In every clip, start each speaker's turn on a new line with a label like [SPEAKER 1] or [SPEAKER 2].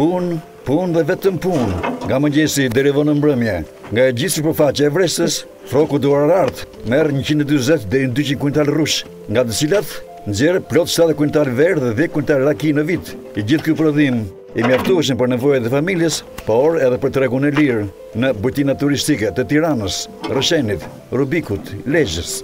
[SPEAKER 1] Punë, punë dhe vetëm punë, nga mëngjesi deri vonë në mbrëmje. Nga e gjithë sipërfaqja e vreshtës, Frroku duarartë merr 140 deri në 200 kuintal rrush, nga të cilat nxjerr plot 70 kuintal verë dhe 10 kuintal raki në vit. I gjithë ky prodhim, i mjaftueshëm për nevojat e familjes, por edhe për tregun e lirë, në bujtinat turistike të Tiranës, Rrëshenit, Rubikut, Lezhës.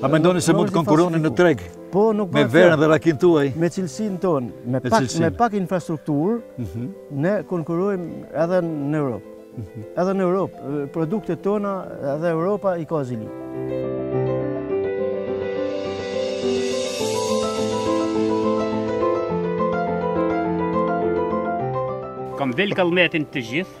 [SPEAKER 1] A mendoni se mund të konkuroni në treg?
[SPEAKER 2] Po, nuk...
[SPEAKER 1] Me verën dhe rakin tuaj.
[SPEAKER 2] Me cilësinë tonë, me pak infrastrukturë, mhm. ne konkurrojmë edhe në Europë. Mhm. Edhe në Europë, produktet tona edhe Europa i ka zili.
[SPEAKER 3] Kam vel Kallmetin të gjithë.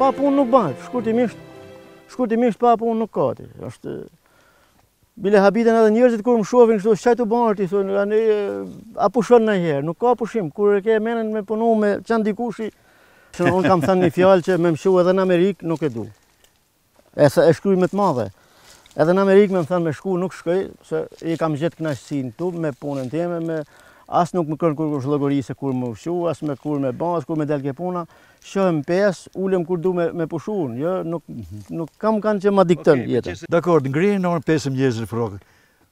[SPEAKER 2] Pa punë nuk ba, shkurtimisht, shkurtimisht pa punë nuk ka ti. Asht Bile habiten edhe njerëzit kur më shohin kështu, ça je tu ba ti thonë, ani a pushon ndonjëherë? Nuk ka pushim, kur e ke menen me punu me qenë dikushi. Se un kam thënë një fjalë që me m'çu edhe në Amerikë, nuk e du. E sa e shkruaj me të madhe. Edhe në Amerikë më thënë me shku, nuk shkoj, se i kam gjetë kënaqësinë këtu me punën time, me as nuk më kërkon kurrkush llogari se kur me u çu, as me kur me bas, kur me dalë ke puna. Çohem pesë, ulem kur du me pushu unë, jo, nuk, nuk kam kënd që ma dikton jetën.
[SPEAKER 1] Dakord, ngriheni në orën 5 të mëngjesit Frrok,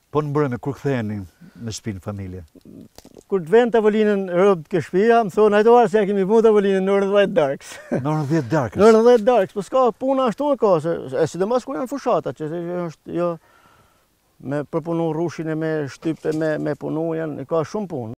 [SPEAKER 1] po në mbrëmje, kur ktheheni në shpi në familje?
[SPEAKER 2] Kur të venë tavolinën robtë ke shpia, më thonë, hajde ore se e kemi vu tavolinën në orën 10 darkës.
[SPEAKER 1] Në orën 10 darkës?
[SPEAKER 2] Në orën 10 darkës, po s'ka puna ashtu e ka, se, e sidomos kur janë fushatat, që është, jo, me përpunu rrushin e me shtypë, me, me punu, janë, ka shumë punë.